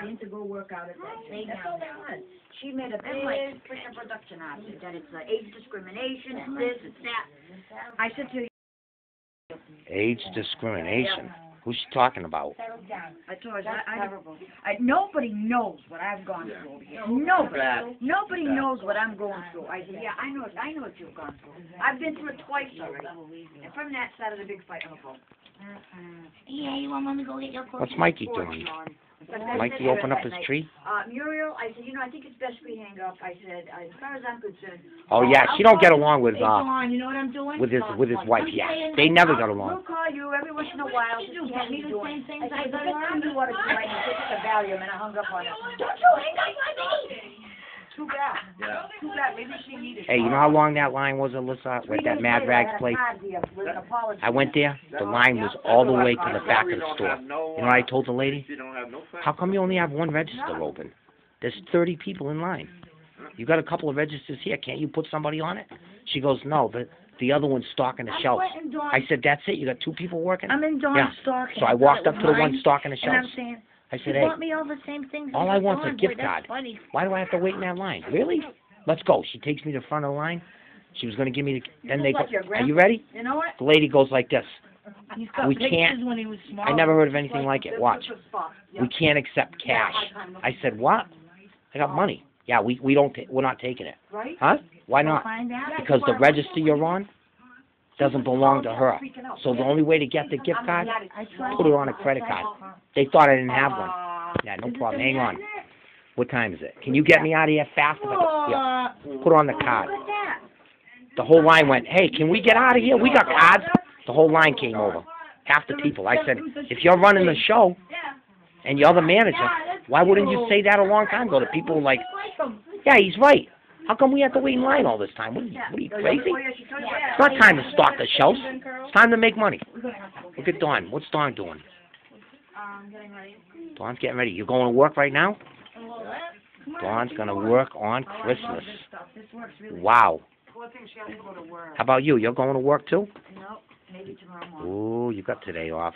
Christine to go work out at that gym. That's all they now. want. She made a That's like big freaking production out of it, that it's uh, age discrimination, it's this, it's that. I said to Age discrimination. Who's she talking about? I told her, I, I. I, nobody knows what I've gone through over here. Nobody, nobody knows what I'm going through. I said, yeah, I know, I know what you've gone through. I've been through it twice already. And from that side of the big fight, I'm a Yeah, you want mom to go get your clothes? What's Mikey doing? Mikey open up his tree? Uh, Muriel, I said, you know, I think it's best we hang up. I said, as far as I'm concerned. Oh yeah, she don't get along with Hey, uh Dawn, you know what I'm doing? with his with his wife. Yeah, they never I'll- got We'll along. call you every once in a while. You to do, see tell me the doing. same things I I said, got "But learned." you wanted to and take the Valium, and I hung up on it. Don't you hang up on me! Too bad. Too bad, maybe she needed. Hey, you know how long that line was, Alyssa, with that Mad Rags place? I went there. The line was all the way to the back of the store. You know what I told the lady? How come you only have one register open? There's 30 people in line. You got a couple of registers here. Can't you put somebody on it? She goes, no, the the other one's stocking the I'm shelves. I said, that's it. You got two people working? I'm in Dawn's Yeah. stock. So I walked up to the one stocking the And I'm shelves. saying, I She said, hey, bought me all the same things. all I want's a gift Boy, card. funny. why do I have to wait in that line? Really? Let's go. She takes me to the front of the line. She was going to give me the. Then they go. Your Are you ready? you know what? The lady goes like this. We can't- when he was small. I never heard of anything like it. Watch. This is a spot. Yeah. We can't accept cash. I said, what? I got money. Yeah, we we don't. We're not taking it. Right? Huh? Why not? Because the register you're on doesn't belong to her. So the only way to get the gift card, put it on a credit card. They thought I didn't have one. Yeah, no problem. Hang on. What time is it? Can you get me out of here fast? Yeah. Put on the card. Look at that. The whole line went, hey, can we get out of here? We got cards. The whole line came over. Half the people. I said, if you're running the show and you're the manager, why wouldn't you say that a long time ago to people like, yeah, he's right. How come we have to wait in line all this time? What are you, what are you crazy? Yeah, she told you that. It's not time to stock the shelves. It's time to make money. Look at Dawn. What's Dawn doing? Um, getting ready. Dawn's getting ready. You going to work right now? Dawn's gonna work on Christmas. This works really Wow. Poor thing, she has to go to work. How about you? You're going to work too? No, maybe tomorrow morning. Ooh, you got today off.